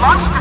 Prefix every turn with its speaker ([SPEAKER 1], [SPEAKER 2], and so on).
[SPEAKER 1] monster.